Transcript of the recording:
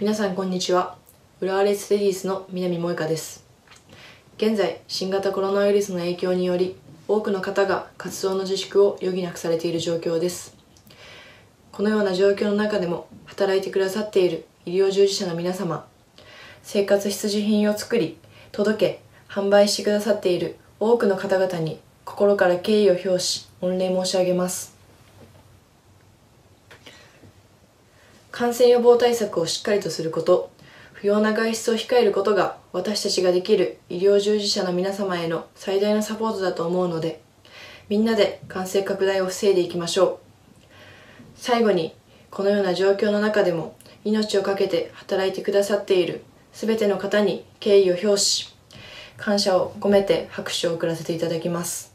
皆さんこんにちは。浦和レッズレディースの南萌香です。現在新型コロナウイルスの影響により多くの方が活動の自粛を余儀なくされている状況です。このような状況の中でも働いてくださっている医療従事者の皆様生活必需品を作り届け販売してくださっている多くの方々に心から敬意を表し御礼申し上げます。感染予防対策をしっかりとすること不要な外出を控えることが私たちができる医療従事者の皆様への最大のサポートだと思うのでみんなで感染拡大を防いでいきましょう。最後にこのような状況の中でも命を懸けて働いてくださっている全ての方に敬意を表し感謝を込めて拍手を送らせていただきます。